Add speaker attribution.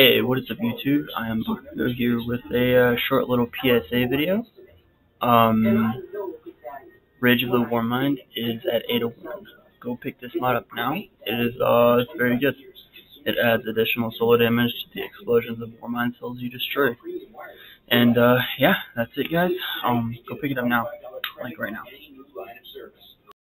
Speaker 1: Hey, what is up YouTube? I am here with a uh, short little PSA video. Um, Rage of the Warmind is at Ada-1. Go pick this mod up now. It is, uh, it's very good. It adds additional Solar damage to the explosions of Warmind cells you destroy. And, uh, yeah, that's it guys. Um, go pick it up now. Like right now.